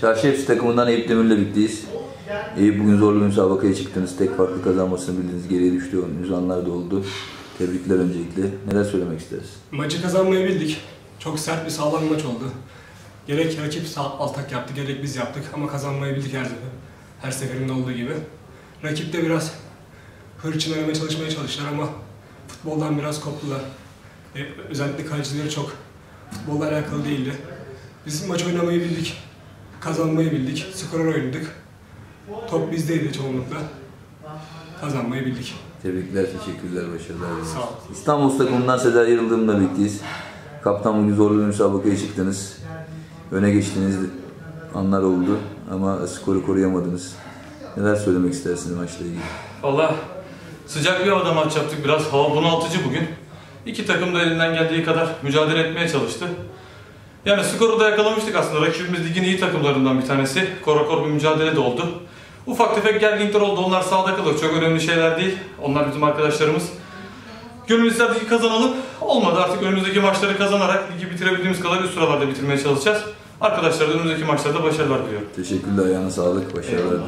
Çarşı FC takımından Eyüp Demir'le birlikteyiz. Eyüp bugün zorlu bir müsabakaya çıktınız. Tek farklı kazanmasını bildiniz. Geriye düştüğünüz anlar da oldu. Tebrikler öncelikle. Neler söylemek isteriz? Maçı kazanmayı bildik. Çok sert bir sağlam maç oldu. Gerek rakip altak yaptı, gerek biz yaptık ama kazanmayı bildik her sefer. Her seferinde olduğu gibi. Rakip de biraz hırçın oynamaya çalışmaya çalıştılar ama futboldan biraz koptular. Özellikle kalecileri çok futbolla alakalı değildi. Biz maç oynamayı bildik. Kazanmayı bildik. Skorer oynadık. Top bizdeydi çoğunlukla. Kazanmayı bildik. Tebrikler, teşekkürler, başarılar. Sağ ol. İstanbul takımından Seda Yıldırım'la birlikteyiz. Kaptan bugün zorlu bir müsabakaya çıktınız. Öne geçtiğiniz anlar oldu ama skoru koruyamadınız. Neler söylemek istersiniz maçla ilgili? Valla sıcak bir havada maç yaptık. Biraz hava bunaltıcı bugün. İki takım da elinden geldiği kadar mücadele etmeye çalıştı. Yani skoru da yakalamıştık aslında. Rakibimiz ligin iyi takımlarından bir tanesi. Korakor bir mücadele de oldu. Ufak tefek gerginlikler oldu. Onlar sağda kalır. Çok önemli şeyler değil. Onlar bizim arkadaşlarımız. Gönül isterdi ki kazanalım. Olmadı artık önümüzdeki maçları kazanarak ligi bitirebildiğimiz kadar üst sıralarda bitirmeye çalışacağız. Arkadaşlar da önümüzdeki maçlarda başarılar diliyorum. Teşekkürler, ayağına sağlık, başarılar. Eyvallah.